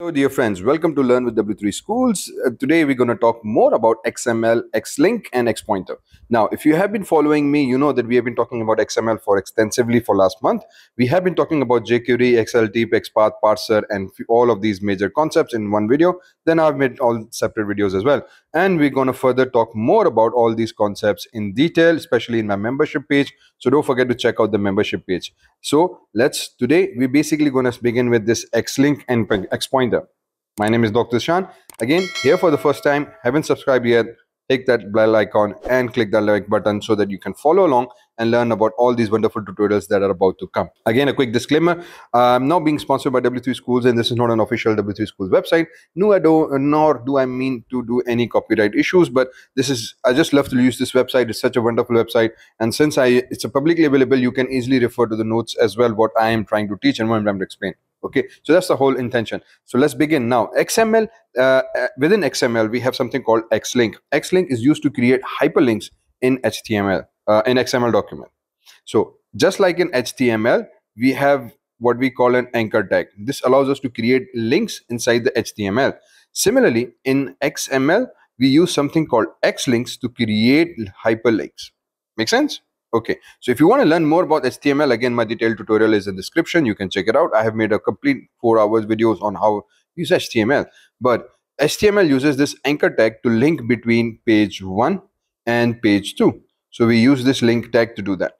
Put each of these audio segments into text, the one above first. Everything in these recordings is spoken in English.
Hello, dear friends. Welcome to Learn with W3 Schools. Uh, today, we're going to talk more about XML, Xlink, and Xpointer. Now, if you have been following me, you know that we have been talking about XML for extensively for last month. We have been talking about XQuery, XLT, XPath, Parser, and all of these major concepts in one video. Then I've made all separate videos as well. And we're going to further talk more about all these concepts in detail, especially in my membership page. So don't forget to check out the membership page. So let's today we're basically going to begin with this Xlink and Xpointer. My name is Dr. Zeeshan. Again, here for the first time, haven't subscribed yet, click that bell icon and click the like button so that you can follow along and learn about all these wonderful tutorials that are about to come. Again, a quick disclaimer, I'm not being sponsored by W3 Schools and this is not an official W3 Schools website, nor I don't, nor do I mean to do any copyright issues, but this is, I just love to use this website. It's such a wonderful website. And since I it's a publicly available, you can easily refer to the notes as well, what I am trying to teach and what I'm trying to explain okay so that's the whole intention. So let's begin now. Xml uh, uh, within xml we have something called xlink. Xlink is used to create hyperlinks in html uh, in xml document. So just like in html we have what we call an anchor tag. This allows us to create links inside the html similarly in xml we use something called xlinks to create hyperlinks. Make sense Okay, so if you want to learn more about HTML, again, my detailed tutorial is in the description. You can check it out. I have made a complete four hours videos on how use HTML. But HTML uses this anchor tag to link between page one and page two. So we use this link tag to do that.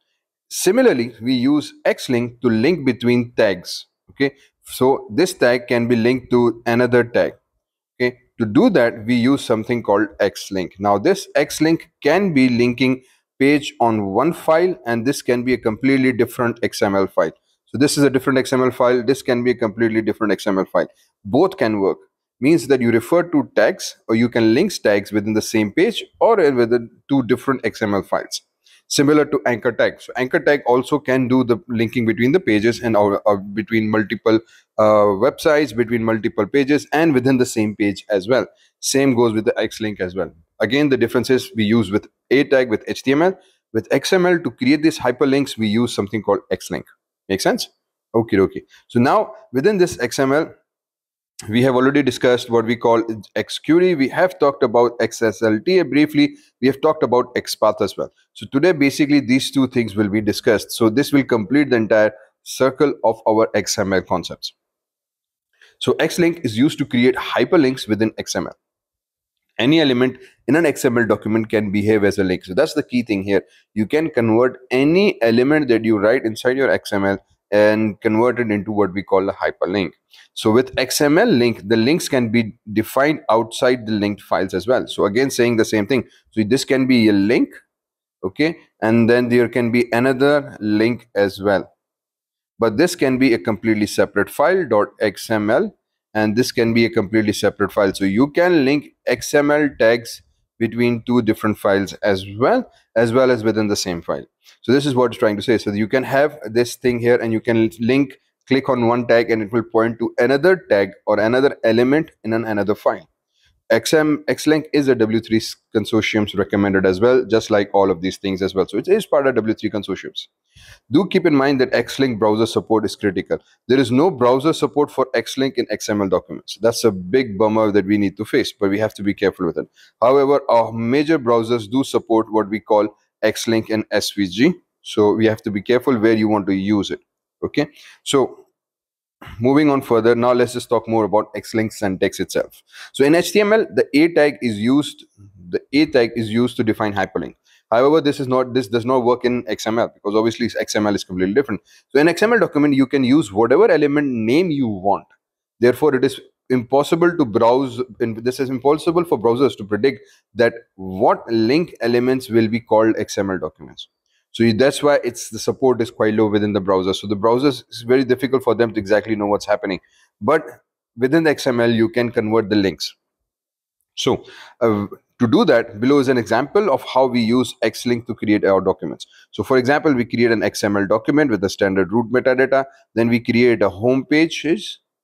Similarly, we use Xlink to link between tags. Okay, so this tag can be linked to another tag. Okay, to do that, we use something called Xlink. Now, this Xlink can be linking page on one file and this can be a completely different XML file. So this is a different XML file. This can be a completely different XML file. Both can work. Means that you refer to tags or you can link tags within the same page or within two different XML files. Similar to anchor tag. So anchor tag also can do the linking between the pages and or, or between multiple uh, websites, between multiple pages and within the same page as well. Same goes with the Xlink as well. Again, the difference is we use with a tag with HTML. With XML to create these hyperlinks, we use something called Xlink. Make sense? Okay, okay. So now within this XML, we have already discussed what we call xquery we have talked about xslt briefly. We have talked about xpath as well. So today basically these two things will be discussed. So this will complete the entire circle of our xml concepts. So xlink is used to create hyperlinks within xml any element in an xml document can behave as a link. So that's the key thing here. You can convert any element that you write inside your xml and converted into what we call a hyperlink. So with xml link the links can be defined outside the linked files as well. So again saying the same thing. So this can be a link okay? And then there can be another link as well. But this can be a completely separate file .dot .xml and this can be a completely separate file. So you can link xml tags between two different files as well as well as within the same file. So this is what it's trying to say. So you can have this thing here and you can link click on one tag and it will point to another tag or another element in an another file XM Xlink is a W3 consortium's recommended as well, just like all of these things as well. So it is part of W3 consortiums. Do keep in mind that Xlink browser support is critical. There is no browser support for Xlink in XML documents. That's a big bummer that we need to face, but we have to be careful with it. However, our major browsers do support what we call Xlink and SVG. So we have to be careful where you want to use it. Okay. So moving on further now let's just talk more about xlink syntax itself. So in html the a tag is used the a tag is used to define hyperlink. However this is not this does not work in xml because obviously xml is completely different. So in xml document you can use whatever element name you want. Therefore it is impossible to browse and this is impossible for browsers to predict that what link elements will be called xml documents so that's why it's the support is quite low within the browser. So the browsers is very difficult for them to exactly know what's happening. But within the XML, you can convert the links. So uh, to do that, below is an example of how we use Xlink to create our documents. So for example, we create an XML document with the standard root metadata. Then we create a home page.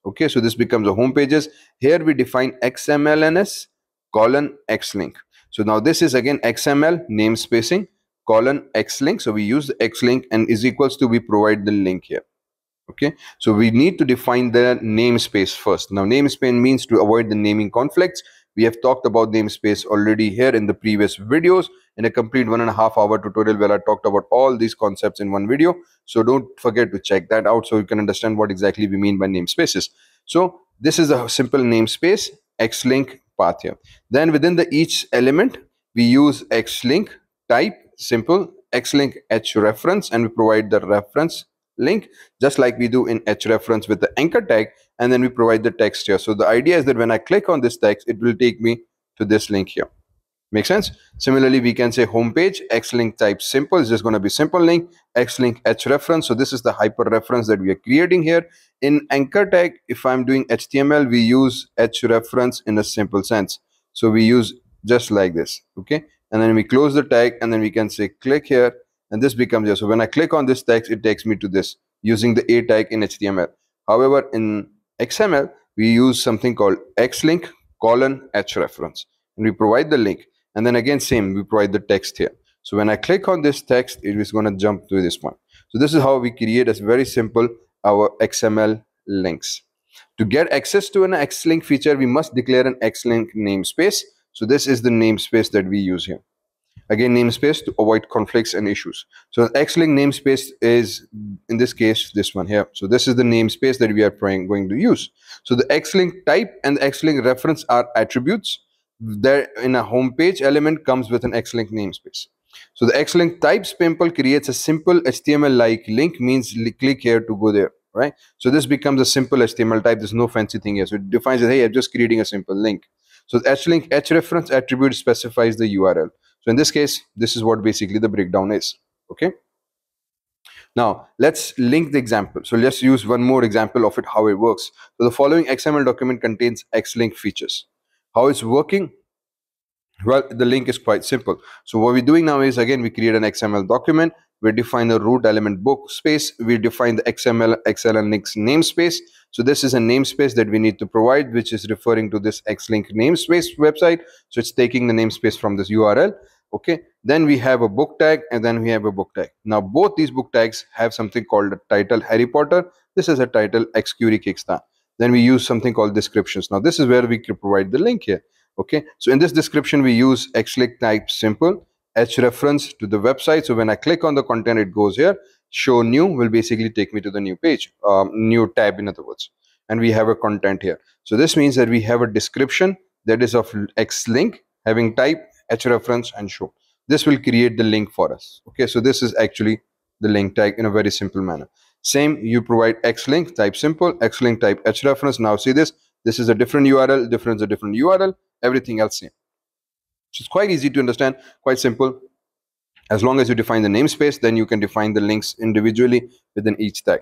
Okay, so this becomes a home pages. Here we define XMLNS colon Xlink. So now this is again XML namespacing colon xlink so we use the xlink and is equals to we provide the link here Okay, so we need to define the namespace first. Now, namespace means to avoid the naming conflicts. We have talked about namespace already here in the previous videos in a complete one and a half hour tutorial where I talked about all these concepts in one video. So don't forget to check that out so you can understand what exactly we mean by namespaces. So this is a simple namespace xlink path here. Then within the each element, we use xlink type simple. Xlink h reference and we provide the reference link just like we do in h reference with the anchor tag and then we provide the text here. So the idea is that when i click on this text it will take me to this link here. Make sense? Similarly we can say homepage xlink type simple. Is just going to be simple link xlink h reference. So this is the hyper reference that we are creating here. In anchor tag if i'm doing html we use h reference in a simple sense. So we use just like this okay and then we close the tag and then we can say click here and this becomes here. So when I click on this text, it takes me to this using the A tag in HTML. However, in XML, we use something called xlink colon h reference and we provide the link. And then again same we provide the text here. So when i click on this text it is going to jump to this one. So this is how we create a very simple our xml links. To get access to an xlink feature we must declare an xlink namespace so this is the namespace that we use here. Again namespace to avoid conflicts and issues. So xlink namespace is in this case this one here. So this is the namespace that we are going to use. So the xlink type and the xlink reference are attributes. There in a home page element comes with an xlink namespace. So the xlink type simple creates a simple html like link means click here to go there right? So this becomes a simple html type. There's no fancy thing here. So it defines that hey i'm just creating a simple link so the H-link H-reference attribute specifies the URL. So in this case, this is what basically the breakdown is. Okay. Now let's link the example. So let's use one more example of it, how it works. So the following XML document contains X-link features. How it's working? Well, the link is quite simple. So what we're doing now is again, we create an XML document. We define the root element book space. We define the XML XLN links namespace. So this is a namespace that we need to provide, which is referring to this Xlink namespace website. So it's taking the namespace from this URL. Okay. Then we have a book tag and then we have a book tag. Now both these book tags have something called a title Harry Potter. This is a title XQuery Kickstart. Then we use something called descriptions. Now this is where we can provide the link here. Okay. So in this description, we use Xlink type simple H reference to the website. So when I click on the content, it goes here show new will basically take me to the new page, um, new tab in other words. And we have a content here. So this means that we have a description that is of X link having type, H reference and show. This will create the link for us. Okay, so this is actually the link tag in a very simple manner. Same, you provide X link, type simple, X link type H reference. Now see this, this is a different URL, difference a different URL, everything else same. So it's quite easy to understand, quite simple. As long as you define the namespace, then you can define the links individually within each tag.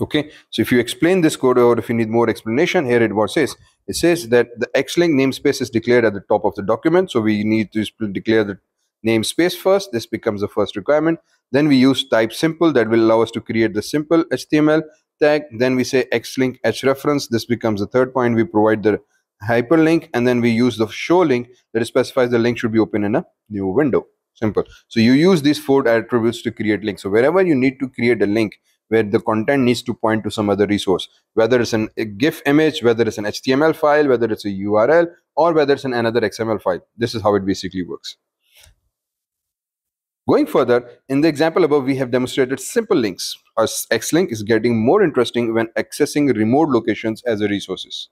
Okay, so if you explain this code or if you need more explanation, here it what says. It says that the Xlink namespace is declared at the top of the document. So we need to declare the namespace first. This becomes the first requirement. Then we use type simple that will allow us to create the simple HTML tag. Then we say Xlink H reference. This becomes the third point. We provide the hyperlink and then we use the show link that specifies the link should be open in a new window. Simple. So you use these four attributes to create links. So wherever you need to create a link where the content needs to point to some other resource, whether it's an, a GIF image, whether it's an HTML file, whether it's a URL, or whether it's an another XML file. This is how it basically works. Going further, in the example above, we have demonstrated simple links. Our Xlink is getting more interesting when accessing remote locations as a resources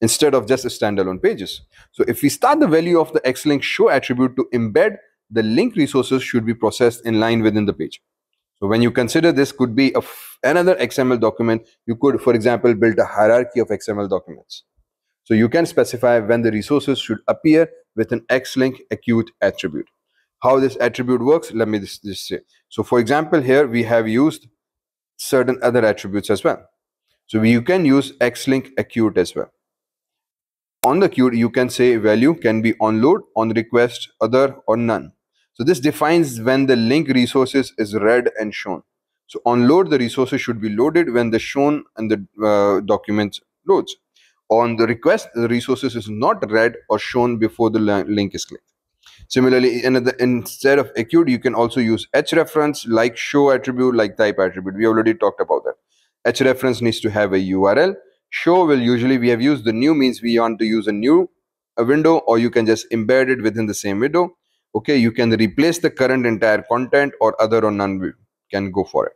instead of just standalone pages. So if we start the value of the Xlink show attribute to embed the link resources should be processed in line within the page. So when you consider this could be another XML document, you could, for example, build a hierarchy of XML documents. So you can specify when the resources should appear with an Xlink acute attribute. How this attribute works, let me just, just say. So for example, here we have used certain other attributes as well. So you can use Xlink acute as well on the queue you can say value can be on load on request other or none so this defines when the link resources is read and shown. So on load, the resources should be loaded when the shown and the uh, document loads. On the request, the resources is not read or shown before the link is clicked. Similarly, in the, instead of acute, you can also use h-reference like show attribute, like type attribute. We already talked about that. h-reference needs to have a URL. Show will usually, we have used the new means we want to use a new a window or you can just embed it within the same window. Okay, you can replace the current entire content or other or none we can go for it.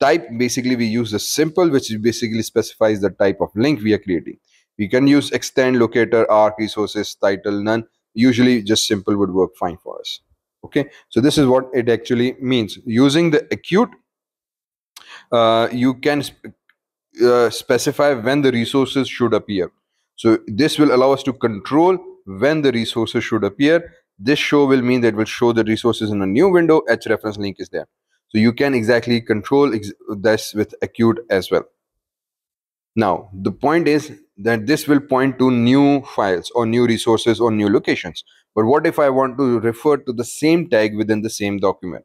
Type, basically we use the simple which basically specifies the type of link we are creating. We can use extend, locator, arc, resources, title, none usually just simple would work fine for us okay? So this is what it actually means. Using the acute uh, you can sp uh, specify when the resources should appear. So this will allow us to control when the resources should appear. This show will mean that will show the resources in a new window. H reference link is there. So you can exactly control ex this with acute as well now, the point is that this will point to new files or new resources or new locations. But what if I want to refer to the same tag within the same document?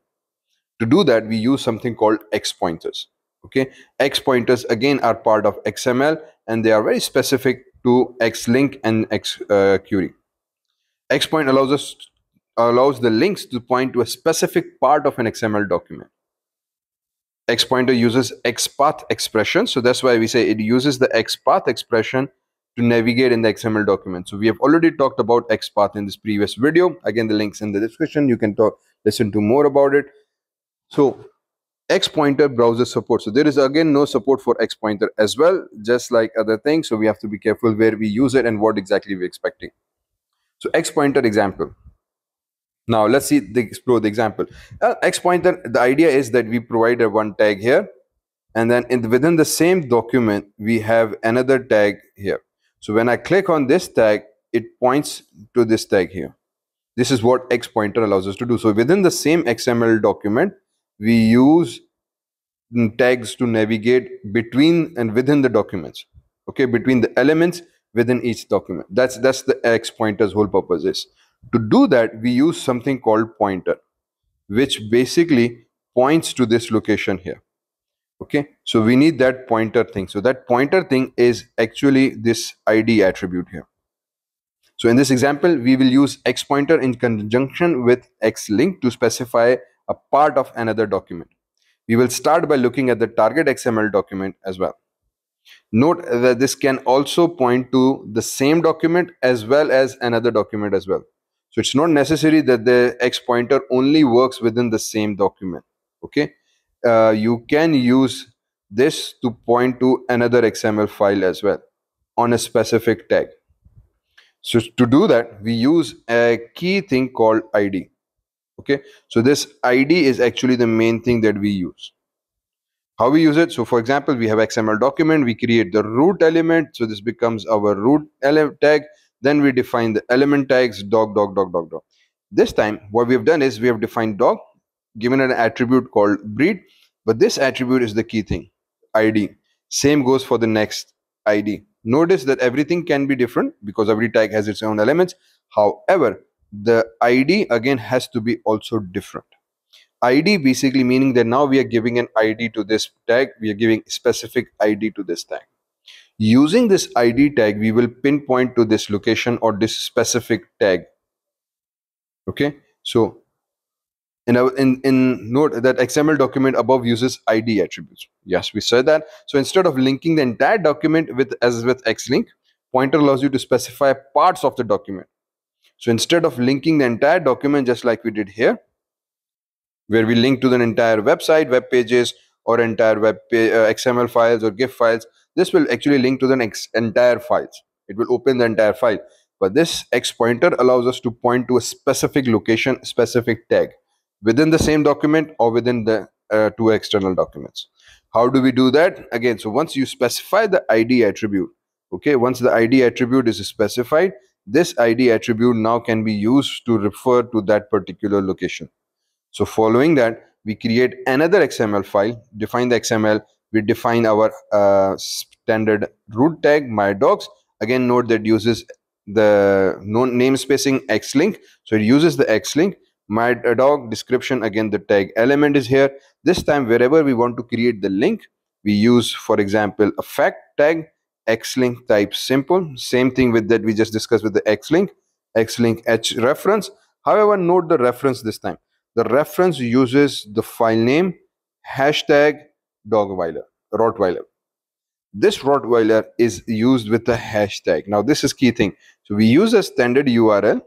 To do that, we use something called X pointers. Okay, X pointers again are part of XML and they are very specific to Xlink and Xquery. Uh, Xpoint allows us allows the links to point to a specific part of an XML document. X pointer uses XPath expression. So that's why we say it uses the XPath expression to navigate in the XML document. So we have already talked about XPath in this previous video. Again, the links in the description. You can talk, listen to more about it. So X pointer browser support. So there is again no support for X pointer as well, just like other things. So we have to be careful where we use it and what exactly we're expecting. So X pointer example. Now let's see the explore the example. Uh, X pointer, the idea is that we provide a one tag here and then in, within the same document, we have another tag here. So when I click on this tag, it points to this tag here. This is what X pointer allows us to do. So within the same XML document, we use tags to navigate between and within the documents. Okay, between the elements within each document. That's that's the X pointer's whole purpose is. To do that, we use something called pointer, which basically points to this location here. Okay, so we need that pointer thing. So that pointer thing is actually this ID attribute here. So in this example, we will use X pointer in conjunction with X link to specify a part of another document. We will start by looking at the target XML document as well. Note that this can also point to the same document as well as another document as well. So it's not necessary that the X pointer only works within the same document. Okay. Uh, you can use this to point to another XML file as well on a specific tag. So to do that, we use a key thing called ID. Okay. So this ID is actually the main thing that we use. How we use it? So for example, we have XML document, we create the root element. So this becomes our root tag then we define the element tags dog, dog, dog, dog, dog. This time, what we have done is we have defined dog, given an attribute called breed, but this attribute is the key thing, ID. Same goes for the next ID. Notice that everything can be different because every tag has its own elements. However, the ID again has to be also different. ID basically meaning that now we are giving an ID to this tag, we are giving specific ID to this tag. Using this ID tag, we will pinpoint to this location or this specific tag. Okay, so in, our, in, in note that XML document above uses ID attributes. Yes, we said that. So instead of linking the entire document with as with Xlink, pointer allows you to specify parts of the document. So instead of linking the entire document just like we did here, where we link to the entire website, web pages, or entire web uh, XML files or GIF files, this will actually link to the next entire files. It will open the entire file. But this X pointer allows us to point to a specific location, specific tag within the same document or within the uh, two external documents. How do we do that? Again, so once you specify the ID attribute, okay, once the ID attribute is specified, this ID attribute now can be used to refer to that particular location. So following that, we create another XML file, define the XML, we define our uh, standard root tag my dogs again note that uses the no namespacing xlink. So it uses the xlink. My dog description again the tag element is here. This time wherever we want to create the link we use for example a fact tag xlink type simple. Same thing with that we just discussed with the xlink xlink h reference. However, note the reference this time. The reference uses the file name hashtag dogweiler, Rottweiler. This Rottweiler is used with the hashtag. Now, this is key thing. So we use a standard URL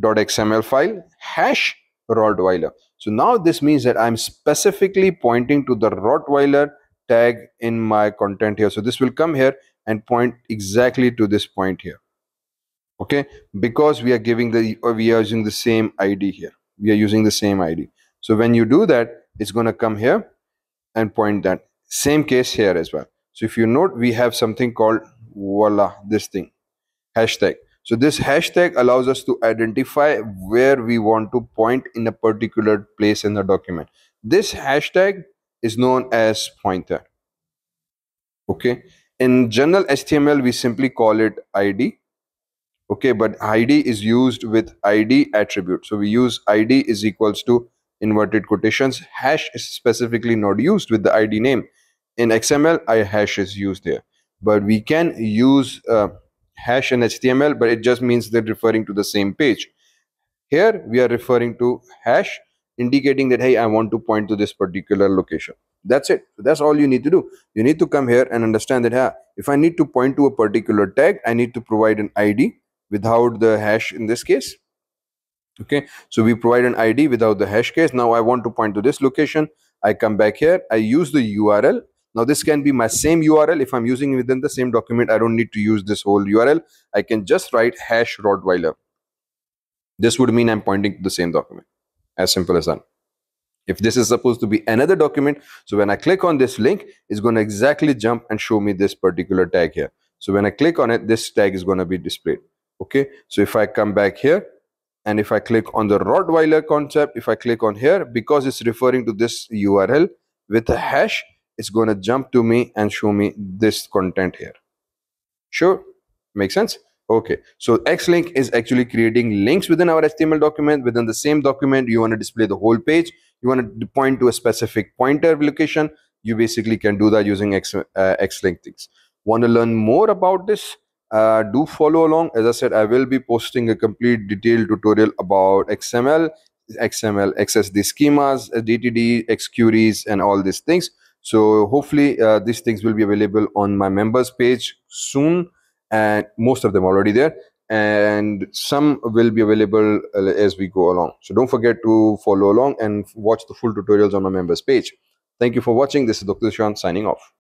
.xml file hash Rottweiler. So now this means that I'm specifically pointing to the Rottweiler tag in my content here. So this will come here and point exactly to this point here. Okay, because we are giving the we are using the same ID here. We are using the same ID. So when you do that, it's going to come here and point that. Same case here as well. So if you note, we have something called voila, this thing, hashtag. So this hashtag allows us to identify where we want to point in a particular place in the document. This hashtag is known as pointer. Okay. In general HTML, we simply call it ID. Okay, but ID is used with ID attribute. So we use ID is equals to inverted quotations. Hash is specifically not used with the ID name. In XML, I hash is used there. But we can use uh, hash in HTML, but it just means they're referring to the same page. Here we are referring to hash indicating that, hey, I want to point to this particular location. That's it. That's all you need to do. You need to come here and understand that yeah, if I need to point to a particular tag, I need to provide an ID without the hash in this case. Okay, so we provide an ID without the hash case. Now I want to point to this location. I come back here. I use the URL now this can be my same URL. If I'm using within the same document, I don't need to use this whole URL. I can just write hash Rottweiler. This would mean I'm pointing to the same document. As simple as that. If this is supposed to be another document, so when I click on this link, it's going to exactly jump and show me this particular tag here. So when I click on it, this tag is going to be displayed. Okay. So if I come back here and if I click on the Rottweiler concept, if I click on here, because it's referring to this URL with a hash, it's going to jump to me and show me this content here. Sure? Make sense? Okay. So xlink is actually creating links within our html document. Within the same document you want to display the whole page. You want to point to a specific pointer location. You basically can do that using X, uh, xlink things. Want to learn more about this uh, do follow along. As i said i will be posting a complete detailed tutorial about xml xml xsd schemas dtd xqueries and all these things. So hopefully uh, these things will be available on my members page soon and most of them already there and some will be available uh, as we go along. So don't forget to follow along and watch the full tutorials on my members page. Thank you for watching. This is dr Zeeshan signing off